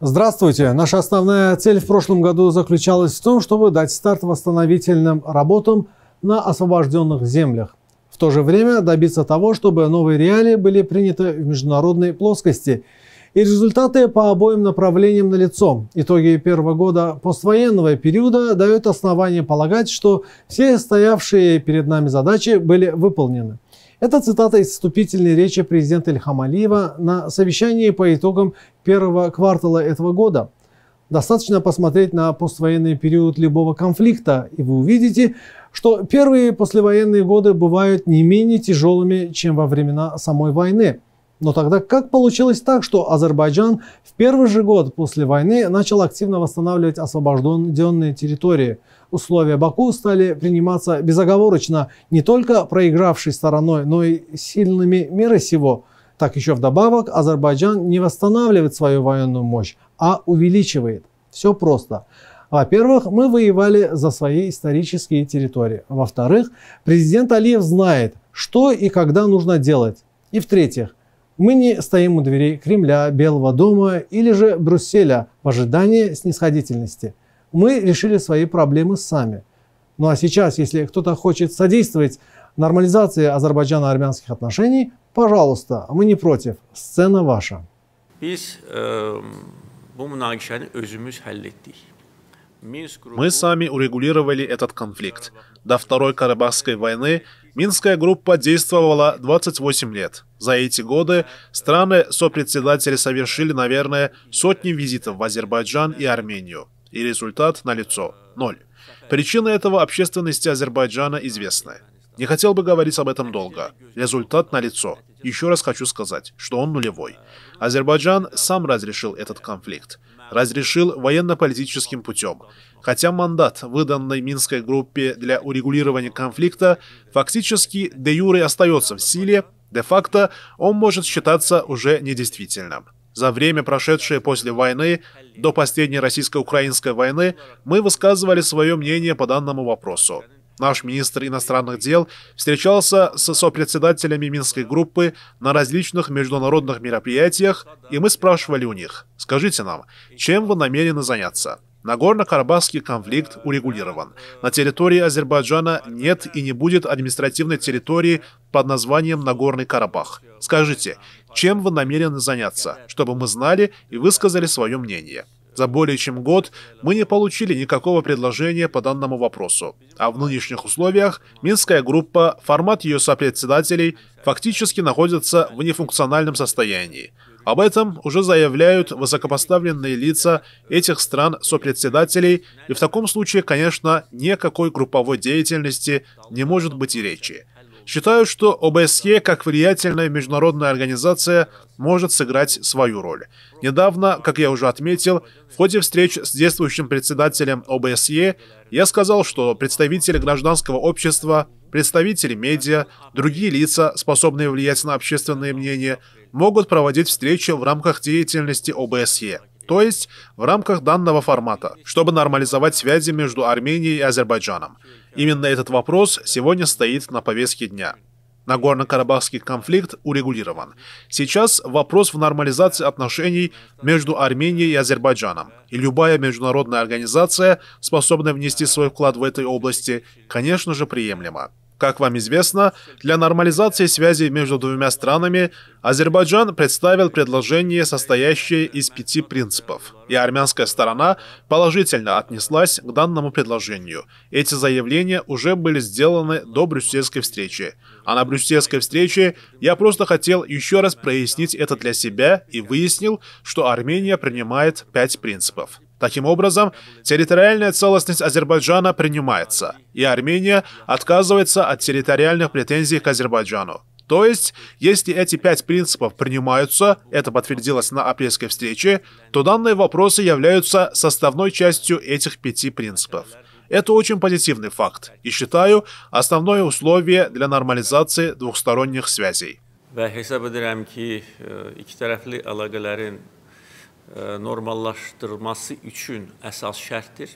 Здравствуйте! Наша основная цель в прошлом году заключалась в том, чтобы дать старт восстановительным работам на освобожденных землях. В то же время добиться того, чтобы новые реалии были приняты в международной плоскости. И результаты по обоим направлениям налицо. Итоги первого года поствоенного периода дают основание полагать, что все стоявшие перед нами задачи были выполнены. Это цитата из вступительной речи президента Ильхам Алиева на совещании по итогам первого квартала этого года. Достаточно посмотреть на поствоенный период любого конфликта, и вы увидите, что первые послевоенные годы бывают не менее тяжелыми, чем во времена самой войны. Но тогда как получилось так, что Азербайджан в первый же год после войны начал активно восстанавливать освобожденные территории? Условия Баку стали приниматься безоговорочно не только проигравшей стороной, но и сильными мира сего. Так еще вдобавок Азербайджан не восстанавливает свою военную мощь, а увеличивает. Все просто. Во-первых, мы воевали за свои исторические территории. Во-вторых, президент Алиев знает, что и когда нужно делать. И в-третьих, мы не стоим у дверей Кремля, Белого дома или же Брюсселя в ожидании снисходительности. Мы решили свои проблемы сами. Ну а сейчас, если кто-то хочет содействовать нормализации Азербайджано-армянских отношений, пожалуйста, мы не против. Сцена ваша. Biz bu münaqişəni özümüz həll etdik. Мы сами урегулировали этот конфликт. До Второй Карабахской войны Минская группа действовала 28 лет. За эти годы страны-сопредседатели совершили, наверное, сотни визитов в Азербайджан и Армению. И результат налицо – ноль. Причины этого общественности Азербайджана известны. Не хотел бы говорить об этом долго. Результат налицо. Еще раз хочу сказать, что он нулевой. Азербайджан сам разрешил этот конфликт разрешил военно-политическим путем. Хотя мандат, выданный Минской группе для урегулирования конфликта, фактически де юре остается в силе, де-факто он может считаться уже недействительным. За время, прошедшее после войны, до последней российско-украинской войны, мы высказывали свое мнение по данному вопросу. Наш министр иностранных дел встречался с сопредседателями Минской группы на различных международных мероприятиях, и мы спрашивали у них, скажите нам, чем вы намерены заняться? Нагорно-Карабахский конфликт урегулирован. На территории Азербайджана нет и не будет административной территории под названием Нагорный Карабах. Скажите, чем вы намерены заняться, чтобы мы знали и высказали свое мнение? За более чем год мы не получили никакого предложения по данному вопросу. А в нынешних условиях Минская группа, формат ее сопредседателей, фактически находится в нефункциональном состоянии. Об этом уже заявляют высокопоставленные лица этих стран сопредседателей, и в таком случае, конечно, никакой групповой деятельности не может быть и речи. Считаю, что ОБСЕ, как влиятельная международная организация, может сыграть свою роль. Недавно, как я уже отметил, в ходе встреч с действующим председателем ОБСЕ я сказал, что представители гражданского общества, представители медиа, другие лица, способные влиять на общественное мнение, могут проводить встречи в рамках деятельности ОБСЕ то есть в рамках данного формата, чтобы нормализовать связи между Арменией и Азербайджаном. Именно этот вопрос сегодня стоит на повестке дня. Нагорно-Карабахский конфликт урегулирован. Сейчас вопрос в нормализации отношений между Арменией и Азербайджаном. И любая международная организация, способная внести свой вклад в этой области, конечно же, приемлема. Как вам известно, для нормализации связи между двумя странами Азербайджан представил предложение, состоящее из пяти принципов, и армянская сторона положительно отнеслась к данному предложению. Эти заявления уже были сделаны до брюссельской встречи. А на брюссельской встрече я просто хотел еще раз прояснить это для себя и выяснил, что Армения принимает пять принципов. Таким образом, территориальная целостность Азербайджана принимается, и Армения отказывается от территориальных претензий к Азербайджану. То есть, если эти пять принципов принимаются, это подтвердилось на апрельской встрече, то данные вопросы являются составной частью этих пяти принципов. Это очень позитивный факт и, считаю, основное условие для нормализации двухсторонних связей. Normallaşdırılması üçün əsas şərtdir.